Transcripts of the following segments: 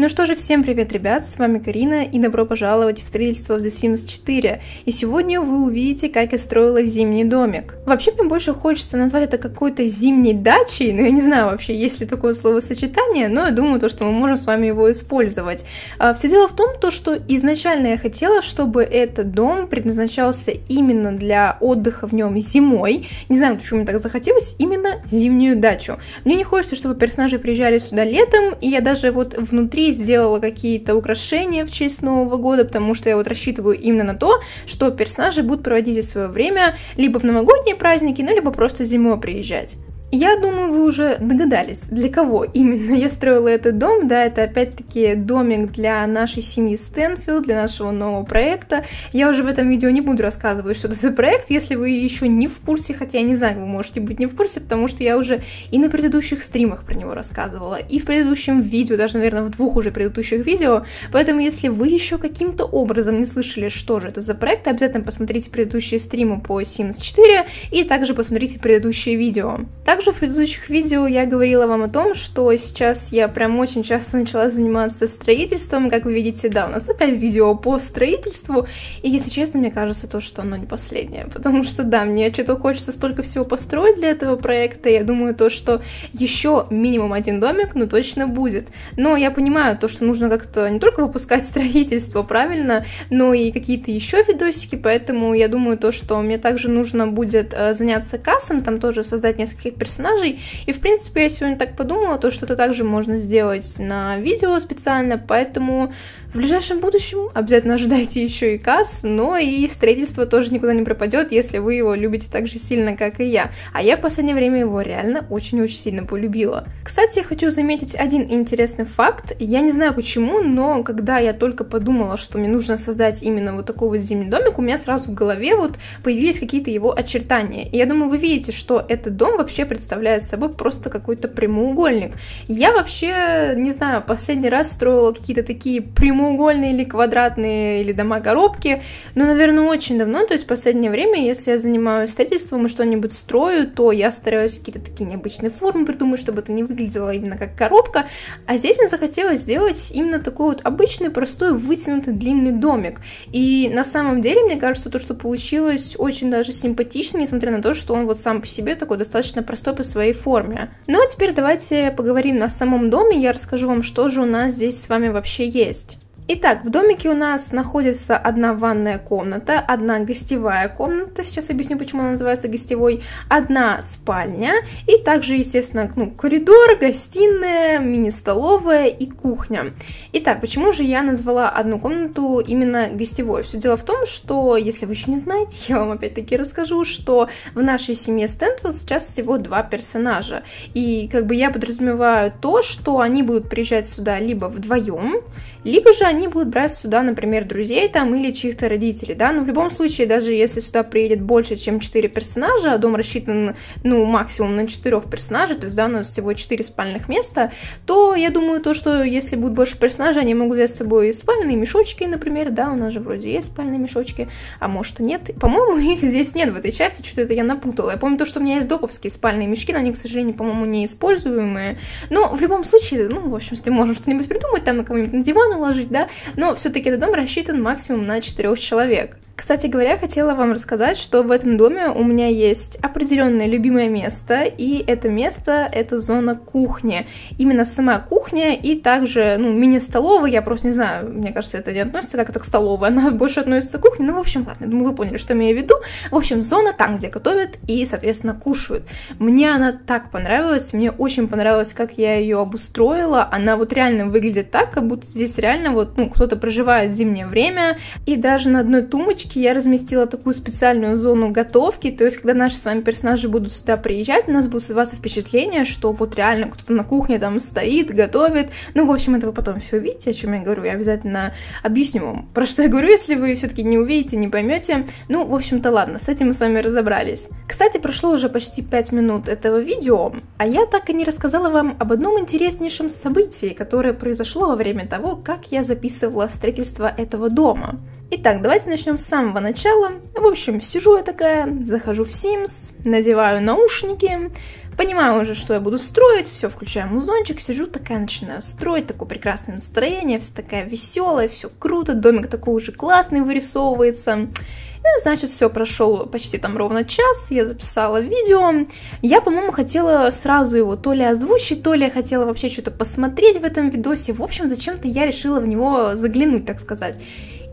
Ну что же, всем привет, ребят, с вами Карина, и добро пожаловать в строительство в The Sims 4. И сегодня вы увидите, как я строила зимний домик. Вообще, мне больше хочется назвать это какой-то зимней дачей, но я не знаю вообще, есть ли такое словосочетание, но я думаю, то, что мы можем с вами его использовать. А, все дело в том, то, что изначально я хотела, чтобы этот дом предназначался именно для отдыха в нем зимой. Не знаю, почему мне так захотелось, именно зимнюю дачу. Мне не хочется, чтобы персонажи приезжали сюда летом, и я даже вот внутри сделала какие-то украшения в честь Нового года, потому что я вот рассчитываю именно на то, что персонажи будут проводить свое время либо в новогодние праздники, ну, либо просто зимой приезжать. Я думаю, вы уже догадались, для кого именно я строила этот дом. Да, это опять-таки домик для нашей семьи Стэнфилд, для нашего нового проекта. Я уже в этом видео не буду рассказывать, что это за проект, если вы еще не в курсе, хотя я не знаю, вы можете быть не в курсе, потому что я уже и на предыдущих стримах про него рассказывала, и в предыдущем видео, даже, наверное, в двух уже предыдущих видео. Поэтому, если вы еще каким-то образом не слышали, что же это за проект, обязательно посмотрите предыдущие стримы по Sims 4 и также посмотрите предыдущие видео. Также в предыдущих видео я говорила вам о том, что сейчас я прям очень часто начала заниматься строительством. Как вы видите, да, у нас опять видео по строительству. И, если честно, мне кажется то, что оно не последнее. Потому что, да, мне что-то хочется столько всего построить для этого проекта. Я думаю то, что еще минимум один домик, ну, точно будет. Но я понимаю то, что нужно как-то не только выпускать строительство, правильно, но и какие-то еще видосики. Поэтому я думаю то, что мне также нужно будет э, заняться кассом, там тоже создать нескольких персонажей. И, в принципе, я сегодня так подумала, то, что это также можно сделать на видео специально, поэтому в ближайшем будущем обязательно ожидайте еще и касс, но и строительство тоже никуда не пропадет, если вы его любите так же сильно, как и я. А я в последнее время его реально очень-очень сильно полюбила. Кстати, я хочу заметить один интересный факт. Я не знаю почему, но когда я только подумала, что мне нужно создать именно вот такой вот зимний домик, у меня сразу в голове вот появились какие-то его очертания. И я думаю, вы видите, что этот дом вообще представляет собой просто какой-то прямоугольник. Я вообще, не знаю, последний раз строила какие-то такие прямоугольные или квадратные или дома-коробки, но, наверное, очень давно, то есть в последнее время, если я занимаюсь строительством и что-нибудь строю, то я стараюсь какие-то такие необычные формы придумать, чтобы это не выглядело именно как коробка, а здесь мне захотелось сделать именно такой вот обычный, простой, вытянутый, длинный домик. И на самом деле, мне кажется, то, что получилось очень даже симпатично, несмотря на то, что он вот сам по себе такой достаточно простой по своей форме. Ну а теперь давайте поговорим на самом доме, я расскажу вам, что же у нас здесь с вами вообще есть. Итак, в домике у нас находится одна ванная комната, одна гостевая комната, сейчас объясню, почему она называется гостевой, одна спальня и также, естественно, ну, коридор, гостиная, мини-столовая и кухня. Итак, почему же я назвала одну комнату именно гостевой? Все дело в том, что, если вы еще не знаете, я вам опять-таки расскажу, что в нашей семье Стэнфилд сейчас всего два персонажа. И как бы я подразумеваю то, что они будут приезжать сюда либо вдвоем, либо же они будут брать сюда, например, друзей там или чьих-то родителей, да, но в любом случае, даже если сюда приедет больше, чем 4 персонажа, а дом рассчитан, ну, максимум на 4 персонажей, то есть, да, у нас всего 4 спальных места, то я думаю, то, что если будет больше персонажей, они могут взять с собой спальные мешочки, например, да, у нас же вроде есть спальные мешочки, а может и нет. По-моему, их здесь нет в этой части, что-то это я напутала. Я помню то, что у меня есть доповские спальные мешки, но они, к сожалению, по-моему, не используемые. Но в любом случае, ну, в общем, если можем что-нибудь придумать, там на кого-нибудь на диван уложить, да, но все-таки этот дом рассчитан максимум на четырех человек. Кстати говоря, хотела вам рассказать, что в этом доме у меня есть определенное любимое место, и это место — это зона кухни. Именно сама кухня и также, ну, мини-столовая, я просто не знаю, мне кажется, это не относится как это к столовой, она больше относится к кухне, ну, в общем, ладно, думаю, вы поняли, что я имею в виду. В общем, зона там, где готовят и, соответственно, кушают. Мне она так понравилась, мне очень понравилось, как я ее обустроила, она вот реально выглядит так, как будто здесь реально вот, ну, кто-то проживает зимнее время, и даже на одной тумбочке ссылочке я разместила такую специальную зону готовки, то есть когда наши с вами персонажи будут сюда приезжать, у нас будет создаваться впечатление, что вот реально кто-то на кухне там стоит, готовит. Ну, в общем, это вы потом все увидите, о чем я говорю. Я обязательно объясню вам, про что я говорю, если вы все-таки не увидите, не поймете. Ну, в общем-то, ладно, с этим мы с вами разобрались. Кстати, прошло уже почти 5 минут этого видео, а я так и не рассказала вам об одном интереснейшем событии, которое произошло во время того, как я записывала строительство этого дома. Итак, давайте начнем с самого начала. В общем, сижу я такая, захожу в Sims, надеваю наушники, Понимаю уже, что я буду строить, все, включаю музончик, сижу такая, начинаю строить, такое прекрасное настроение, вся такая веселая, все круто, домик такой уже классный вырисовывается. Ну, значит, все, прошел почти там ровно час, я записала видео. Я, по-моему, хотела сразу его то ли озвучить, то ли я хотела вообще что-то посмотреть в этом видосе. В общем, зачем-то я решила в него заглянуть, так сказать.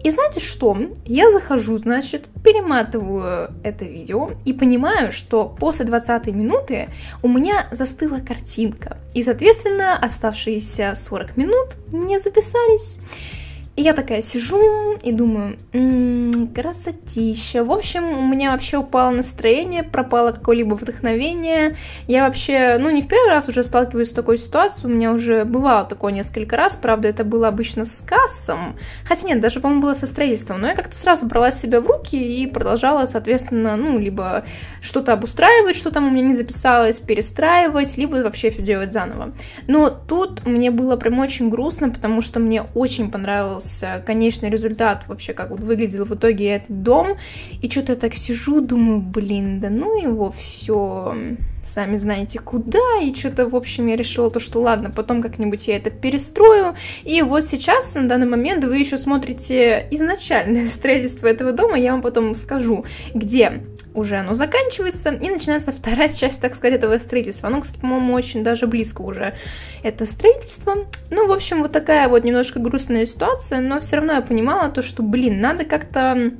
И знаете что? Я захожу, значит, перематываю это видео и понимаю, что после 20 минуты у меня застыла картинка. И, соответственно, оставшиеся 40 минут не записались. И я такая сижу и думаю, м-м, красотища. В общем, у меня вообще упало настроение, пропало какое-либо вдохновение. Я вообще, ну, не в первый раз уже сталкиваюсь с такой ситуацией, у меня уже бывало такое несколько раз, правда, это было обычно с кассом. Хотя нет, даже, по-моему, было со строительством. Но я как-то сразу брала себя в руки и продолжала, соответственно, ну, либо что-то обустраивать, что там у меня не записалось, перестраивать, либо вообще все делать заново. Но тут мне было прям очень грустно, потому что мне очень понравилось понравился конечный результат, вообще как вот выглядел в итоге этот дом. И что-то я так сижу, думаю, блин, да ну его все сами знаете куда, и что-то, в общем, я решила то, что ладно, потом как-нибудь я это перестрою, и вот сейчас, на данный момент, вы еще смотрите изначальное строительство этого дома, я вам потом скажу, где уже оно заканчивается, и начинается вторая часть, так сказать, этого строительства. Оно, кстати, по-моему, очень даже близко уже, это строительство. Ну, в общем, вот такая вот немножко грустная ситуация, но все равно я понимала то, что, блин, надо как-то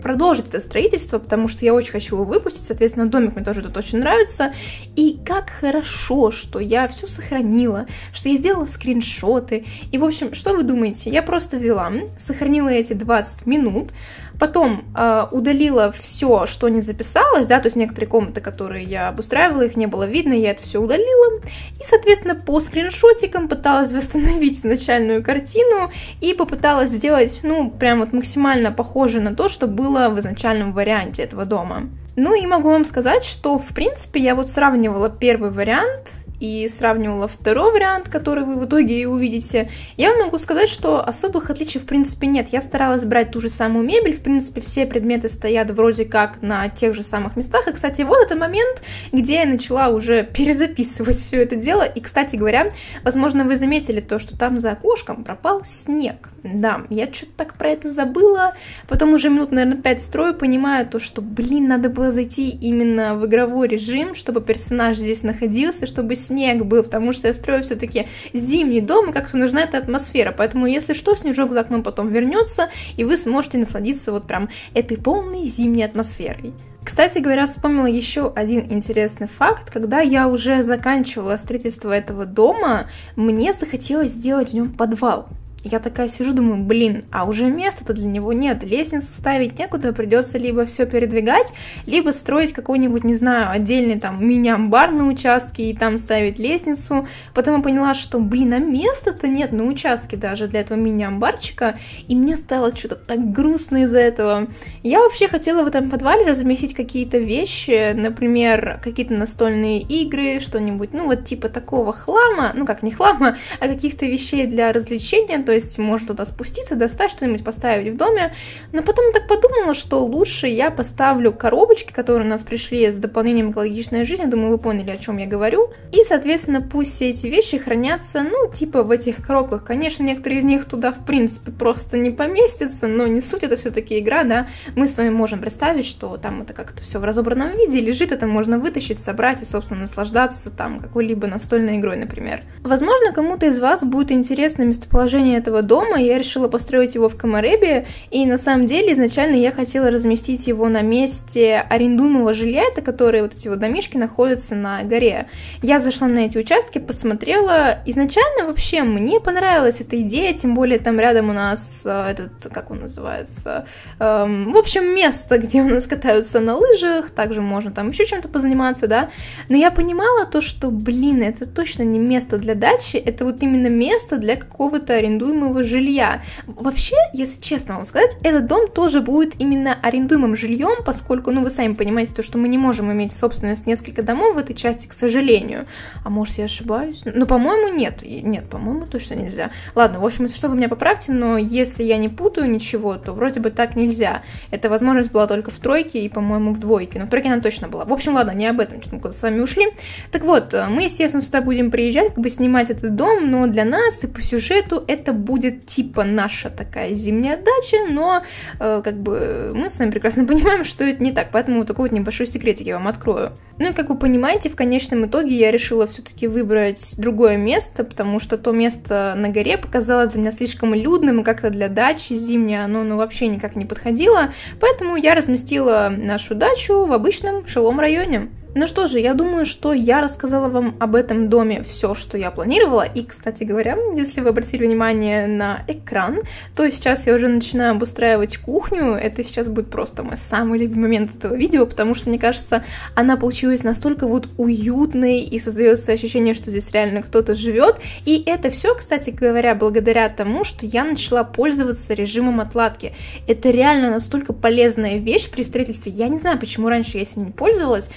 продолжить это строительство, потому что я очень хочу его выпустить, соответственно, домик мне тоже тут очень нравится. И как хорошо, что я все сохранила, что я сделала скриншоты. И, в общем, что вы думаете? Я просто взяла, сохранила эти 20 минут, Потом э, удалила все, что не записалось, да, то есть некоторые комнаты, которые я обустраивала, их не было видно, я это все удалила. И, соответственно, по скриншотикам пыталась восстановить изначальную картину и попыталась сделать, ну, прям вот максимально похоже на то, что было в изначальном варианте этого дома. Ну и могу вам сказать, что, в принципе, я вот сравнивала первый вариант и сравнивала второй вариант, который вы в итоге и увидите, я вам могу сказать, что особых отличий в принципе нет. Я старалась брать ту же самую мебель, в принципе, все предметы стоят вроде как на тех же самых местах. И, кстати, вот это момент, где я начала уже перезаписывать все это дело. И, кстати говоря, возможно, вы заметили то, что там за окошком пропал снег. Да, я что-то так про это забыла. Потом уже минут, наверное, пять строю, понимаю то, что, блин, надо было зайти именно в игровой режим, чтобы персонаж здесь находился, чтобы снег был, потому что я строю все-таки зимний дом, и как-то нужна эта атмосфера. Поэтому, если что, снежок за окном потом вернется, и вы сможете насладиться вот прям этой полной зимней атмосферой. Кстати говоря, вспомнила еще один интересный факт. Когда я уже заканчивала строительство этого дома, мне захотелось сделать в нем подвал. Я такая сижу, думаю, блин, а уже места-то для него нет, лестницу ставить некуда, придется либо все передвигать, либо строить какой-нибудь, не знаю, отдельный там мини-амбар на участке и там ставить лестницу. Потом я поняла, что, блин, а места-то нет на участке даже для этого мини-амбарчика, и мне стало что-то так грустно из-за этого. Я вообще хотела в этом подвале разместить какие-то вещи, например, какие-то настольные игры, что-нибудь, ну вот типа такого хлама, ну как не хлама, а каких-то вещей для развлечения, то есть можно туда спуститься, достать что-нибудь, поставить в доме. Но потом так подумала, что лучше я поставлю коробочки, которые у нас пришли с дополнением экологичной жизни, думаю, вы поняли, о чем я говорю. И, соответственно, пусть все эти вещи хранятся, ну, типа в этих коробках. Конечно, некоторые из них туда, в принципе, просто не поместятся, но не суть, это все-таки игра, да. Мы с вами можем представить, что там это как-то все в разобранном виде лежит, это можно вытащить, собрать и, собственно, наслаждаться там какой-либо настольной игрой, например. Возможно, кому-то из вас будет интересно местоположение этого дома, я решила построить его в Камаребе, и на самом деле изначально я хотела разместить его на месте арендуемого жилья, это которые вот эти вот домишки находятся на горе. Я зашла на эти участки, посмотрела, изначально вообще мне понравилась эта идея, тем более там рядом у нас э, этот, как он называется, эм, в общем, место, где у нас катаются на лыжах, также можно там еще чем-то позаниматься, да, но я понимала то, что, блин, это точно не место для дачи, это вот именно место для какого-то арендуемого арендуемого жилья. Вообще, если честно вам сказать, этот дом тоже будет именно арендуемым жильем, поскольку, ну, вы сами понимаете, то, что мы не можем иметь собственность несколько домов в этой части, к сожалению. А может, я ошибаюсь? Ну, по-моему, нет. Нет, по-моему, точно нельзя. Ладно, в общем, что вы меня поправьте, но если я не путаю ничего, то вроде бы так нельзя. Эта возможность была только в тройке и, по-моему, в двойке. Но в тройке она точно была. В общем, ладно, не об этом, что мы с вами ушли. Так вот, мы, естественно, сюда будем приезжать, как бы снимать этот дом, но для нас и по сюжету это будет типа наша такая зимняя дача, но э, как бы мы с вами прекрасно понимаем, что это не так, поэтому вот такой вот небольшой секретик я вам открою. Ну и как вы понимаете, в конечном итоге я решила все-таки выбрать другое место, потому что то место на горе показалось для меня слишком людным, и как-то для дачи зимней оно ну, вообще никак не подходило, поэтому я разместила нашу дачу в обычном жилом районе. Ну что же, я думаю, что я рассказала вам об этом доме все, что я планировала. И, кстати говоря, если вы обратили внимание на экран, то сейчас я уже начинаю обустраивать кухню. Это сейчас будет просто мой самый любимый момент этого видео, потому что, мне кажется, она получилась настолько вот уютной и создается ощущение, что здесь реально кто-то живет. И это все, кстати говоря, благодаря тому, что я начала пользоваться режимом отладки. Это реально настолько полезная вещь при строительстве. Я не знаю, почему раньше я этим не пользовалась.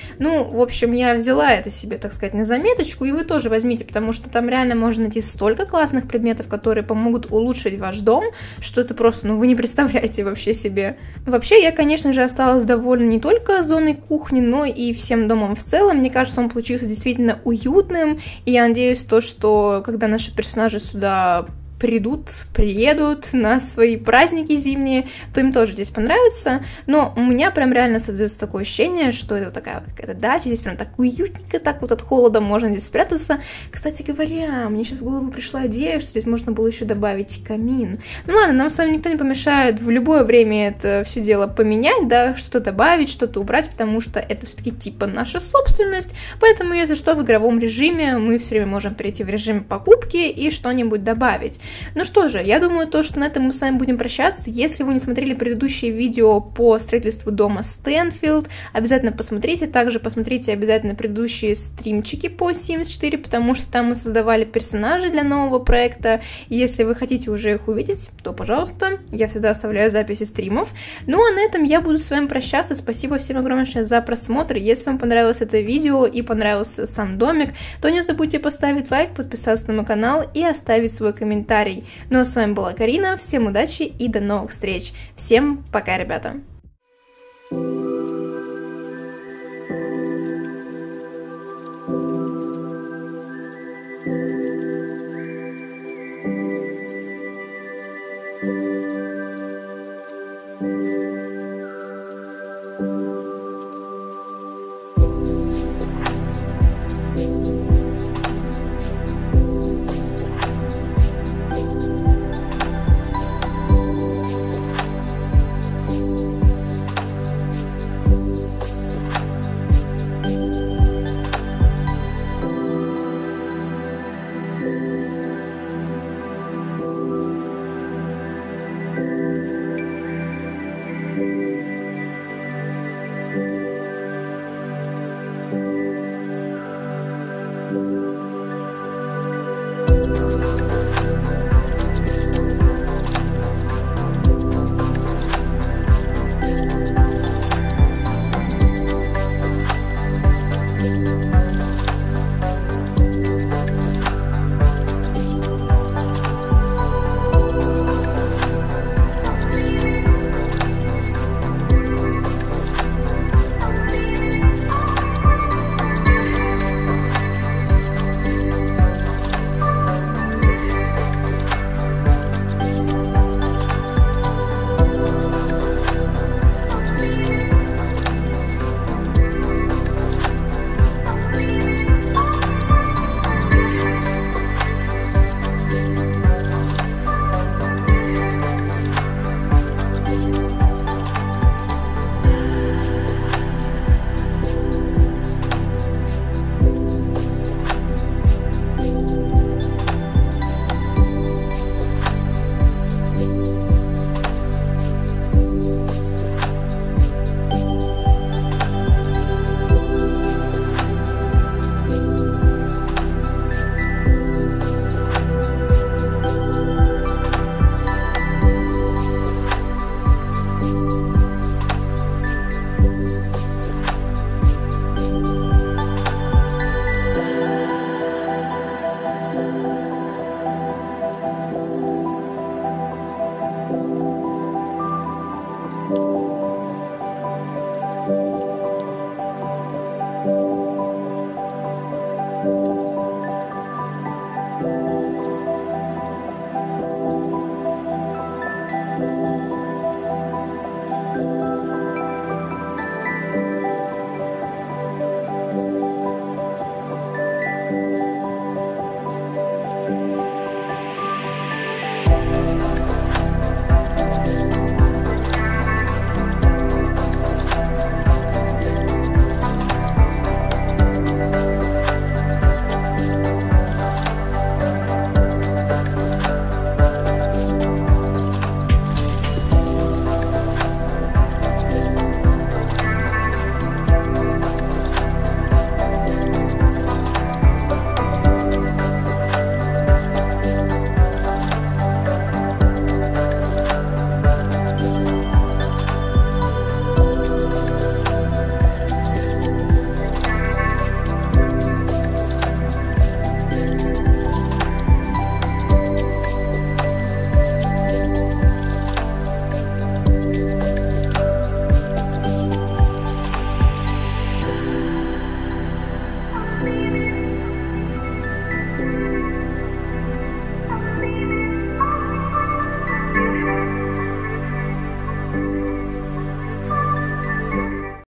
В общем, я взяла это себе, так сказать, на заметочку, и вы тоже возьмите, потому что там реально можно найти столько классных предметов, которые помогут улучшить ваш дом, что это просто, ну, вы не представляете вообще себе. Вообще, я, конечно же, осталась довольна не только зоной кухни, но и всем домом в целом. Мне кажется, он получился действительно уютным, и я надеюсь то, что когда наши персонажи сюда придут, приедут на свои праздники зимние, то им тоже здесь понравится. Но у меня прям реально создается такое ощущение, что это такая вот какая-то дача, здесь прям так уютненько, так вот от холода можно здесь спрятаться. Кстати говоря, мне сейчас в голову пришла идея, что здесь можно было еще добавить камин. Ну ладно, нам с вами никто не помешает в любое время это все дело поменять, да, что-то добавить, что-то убрать, потому что это все-таки типа наша собственность. Поэтому, если что, в игровом режиме мы все время можем перейти в режим покупки и что-нибудь добавить. Ну что же, я думаю, то, что на этом мы с вами будем прощаться. Если вы не смотрели предыдущие видео по строительству дома Стэнфилд, обязательно посмотрите. Также посмотрите обязательно предыдущие стримчики по Sims 4, потому что там мы создавали персонажей для нового проекта. Если вы хотите уже их увидеть, то, пожалуйста, я всегда оставляю записи стримов. Ну а на этом я буду с вами прощаться. Спасибо всем огромнейшее за просмотр. Если вам понравилось это видео и понравился сам домик, то не забудьте поставить лайк, подписаться на мой канал и оставить свой комментарий комментарий. Ну а с вами была Карина, всем удачи и до новых встреч. Всем пока, ребята!